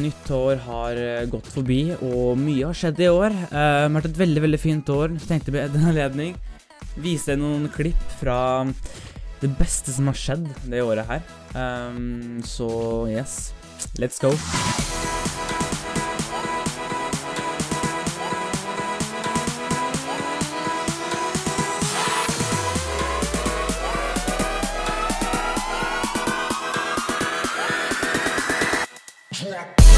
nytt år har eh, gått forbi, og mye har skjedd i år. Eh, Det har vært et veldig veldig fint år. Så tenkte jeg ved den anledning vise noen klipp fra det beste som har skjedd det året her. Um, så yes, let's go. Yeah.